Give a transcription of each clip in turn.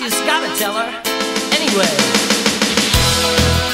just gotta tell her anyway.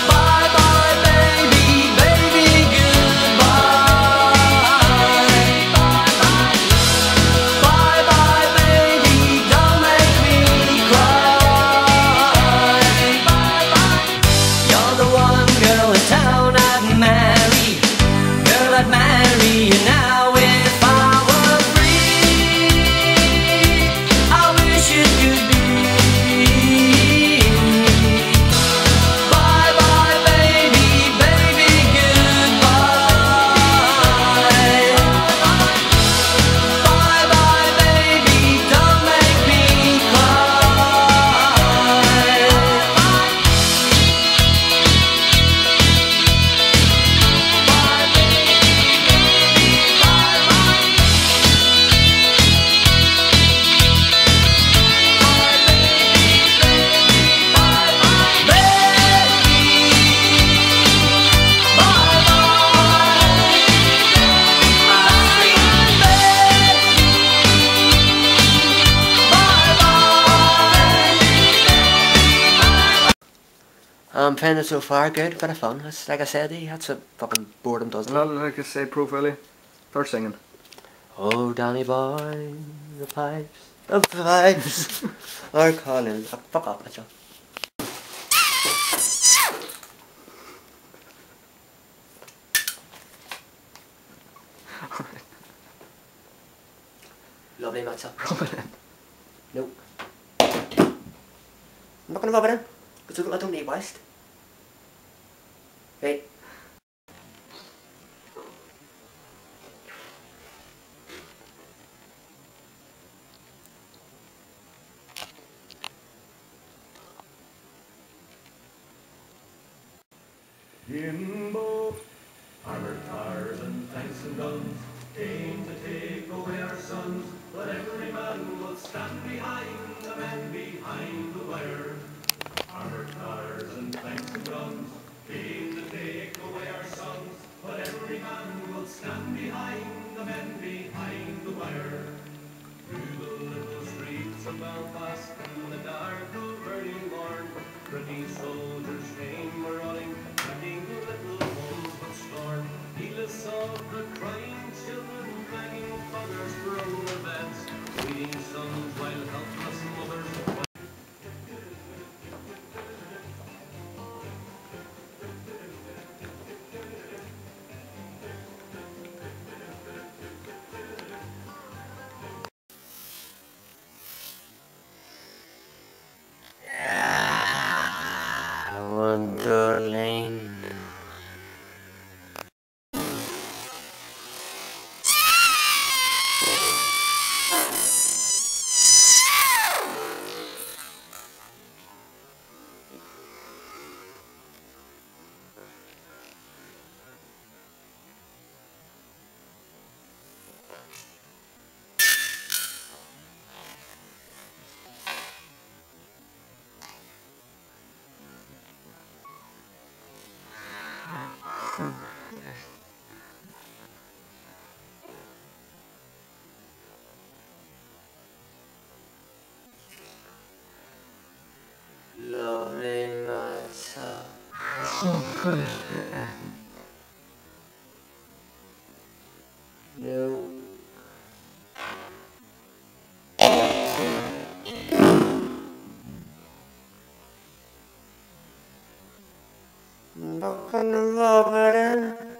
I'm playing it so far, good, bit of fun. It's, like I said, had some fucking boredom, doesn't Well, he? like I say, profile. Start singing. Oh, Danny boy, the pipes, the pipes are calling. Oh, fuck off, Mitchell. Lovely, Mitchell. Rub it in. Nope. I'm not gonna rub it in, because I don't need waste. Right. Both armored cars and tanks and guns came to take away our sons, but every man will stand behind the men behind the wire. And tanks and guns came to take away our sons, but every man will stand behind the men behind the wire. Through the little streets of Belfast, in the dark of early morn, pretty soldiers came running, dragging little ones but scorn. Heedless of the crying children, begging fathers from their beds, weeding sons while helpless Lovely myself. Not gonna rub it